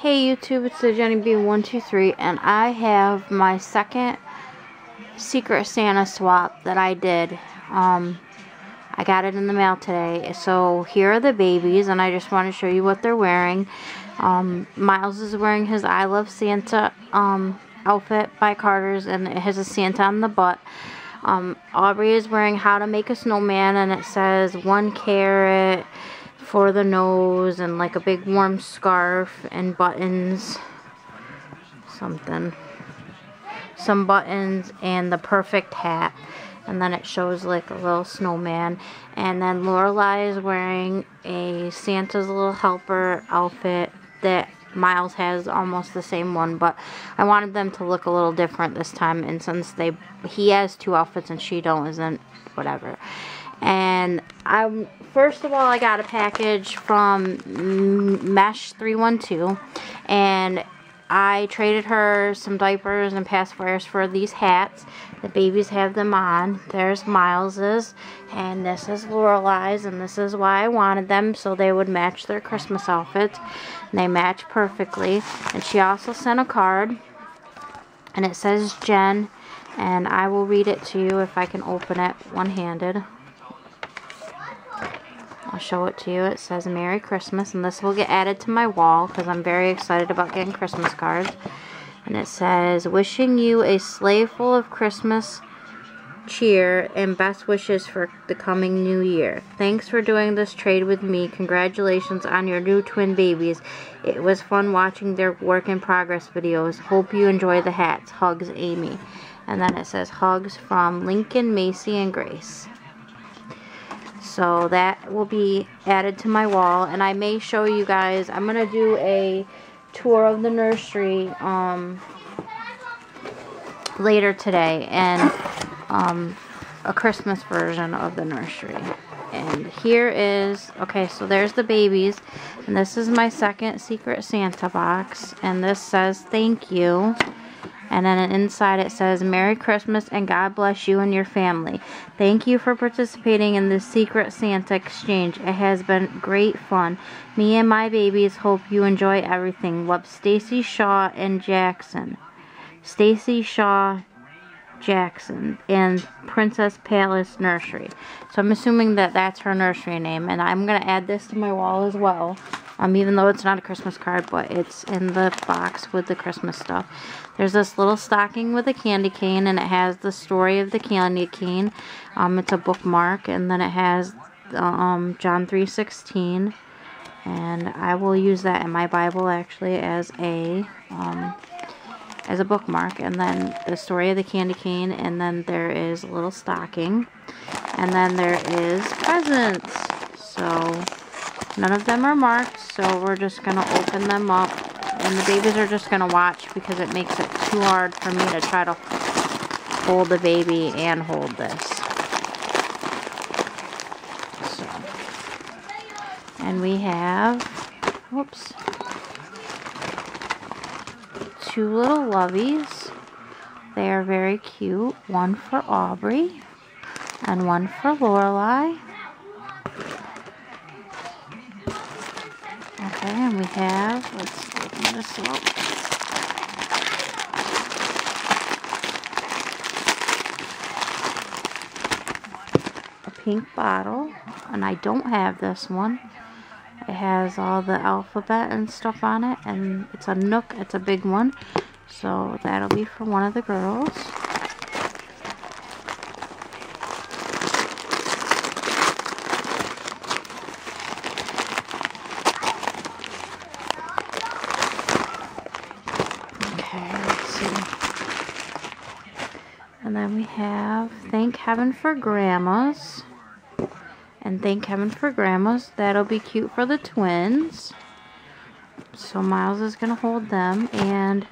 Hey YouTube, it's the Jenniebee123 and I have my second Secret Santa swap that I did. Um, I got it in the mail today. So here are the babies and I just want to show you what they're wearing. Um, Miles is wearing his I Love Santa um, outfit by Carter's and it has a Santa on the butt. Um, Aubrey is wearing How to Make a Snowman and it says one carrot for the nose and like a big warm scarf and buttons. Something. Some buttons and the perfect hat. And then it shows like a little snowman. And then Lorelai is wearing a Santa's little helper outfit that Miles has almost the same one but I wanted them to look a little different this time. And since they he has two outfits and she don't isn't whatever and I first of all I got a package from Mesh 312 and I traded her some diapers and pacifiers for these hats. The babies have them on. There's Miles's and this is Lorelai's and this is why I wanted them so they would match their Christmas outfits. And they match perfectly. And she also sent a card and it says Jen and I will read it to you if I can open it one-handed. I'll show it to you. It says Merry Christmas, and this will get added to my wall because I'm very excited about getting Christmas cards. And it says, wishing you a sleigh full of Christmas cheer and best wishes for the coming new year. Thanks for doing this trade with me. Congratulations on your new twin babies. It was fun watching their work in progress videos. Hope you enjoy the hats. Hugs, Amy. And then it says, hugs from Lincoln, Macy, and Grace. So that will be added to my wall. And I may show you guys, I'm going to do a tour of the nursery um, later today. And um, a Christmas version of the nursery. And here is, okay, so there's the babies. And this is my second Secret Santa box. And this says thank you. And then inside it says, Merry Christmas and God bless you and your family. Thank you for participating in this Secret Santa exchange. It has been great fun. Me and my babies hope you enjoy everything. Love Stacy Shaw and Jackson. Stacy Shaw Jackson and Princess Palace Nursery. So I'm assuming that that's her nursery name. And I'm going to add this to my wall as well. Um, even though it's not a Christmas card, but it's in the box with the Christmas stuff. There's this little stocking with a candy cane, and it has the story of the candy cane. Um, it's a bookmark, and then it has um, John 3.16, and I will use that in my Bible, actually, as a... Um, as a bookmark and then the story of the candy cane and then there is a little stocking and then there is presents so None of them are marked, so we're just going to open them up. And the babies are just going to watch because it makes it too hard for me to try to hold the baby and hold this. So. And we have, whoops, two little loveys. They are very cute. One for Aubrey and one for Lorelai. Okay, and we have, let's open this up. A pink bottle, and I don't have this one. It has all the alphabet and stuff on it, and it's a NUK, it's a big one. So that'll be for one of the girls. And then we have Thank Heaven for Grandmas. And Thank Heaven for Grandmas. That'll be cute for the twins. So Miles is going to hold them. And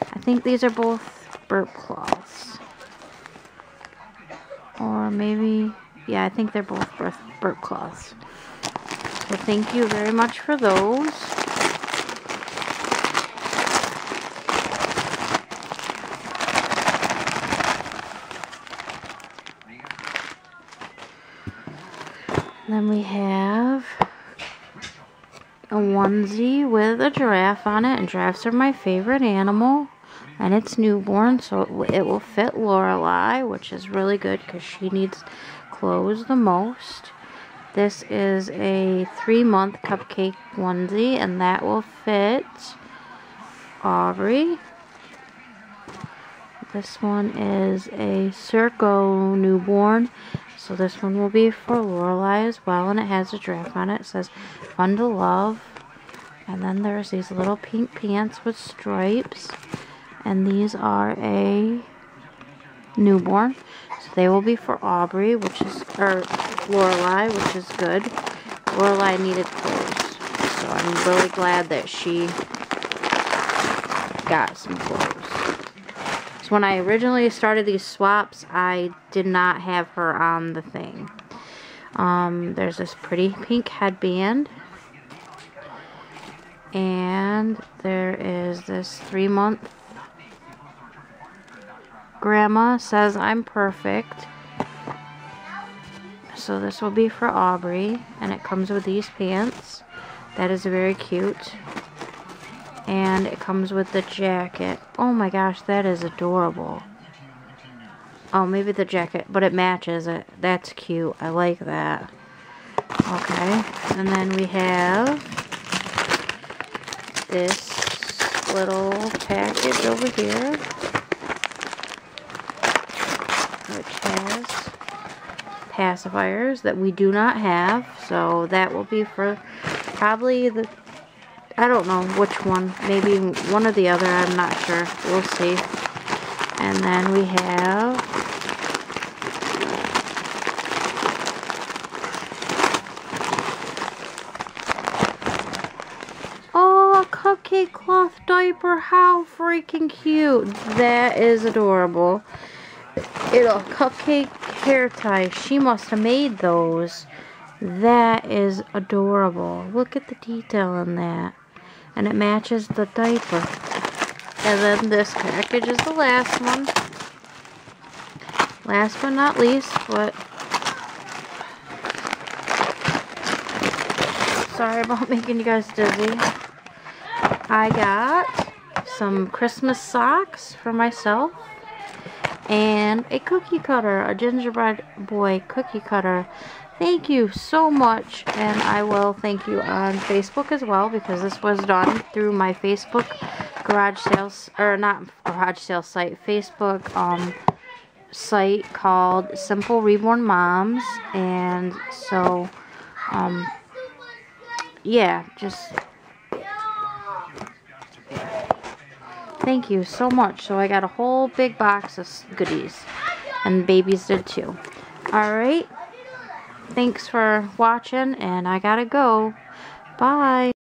I think these are both burp cloths. Or maybe, yeah, I think they're both burp, cloths. So thank you very much for those. Then we have a onesie with a giraffe on it, and giraffes are my favorite animal. And it's newborn, so it will fit Lorelai, which is really good because she needs clothes the most. This is a three month cupcake onesie, and that will fit Aubrey. This one is a Circo newborn. So this one will be for Lorelai as well, and it has a giraffe on it. It says Fun to Love. And then there's these little pink pants with stripes. And these are a newborn. So they will be for Aubrey, which is, or Lorelai, which is good. Lorelai needed clothes. So I'm really glad that she got some clothes when I originally started these swaps, I did not have her on the thing. Um, there's this pretty pink headband. And there is this three month grandma says I'm perfect. So this will be for Aubrey. And it comes with these pants. That is very cute and it comes with the jacket. Oh my gosh, that is adorable. Oh, maybe the jacket, but it matches it. That's cute. I like that. Okay, and then we have this little package over here, which has pacifiers that we do not have, so that will be for probably the I don't know which one. Maybe one or the other. I'm not sure. We'll see. And then we have... Oh, a cupcake cloth diaper. How freaking cute. That is adorable. It'll cupcake hair tie. She must have made those. That is adorable. Look at the detail in that and it matches the diaper. And then this package is the last one. Last but not least, what? sorry about making you guys dizzy. I got some Christmas socks for myself and a cookie cutter, a gingerbread boy cookie cutter Thank you so much, and I will thank you on Facebook as well, because this was done through my Facebook garage sales, or not garage sales site, Facebook um, site called Simple Reborn Moms, and so, um, yeah, just thank you so much. So I got a whole big box of goodies, and babies did too. Alright. Thanks for watching, and I gotta go. Bye.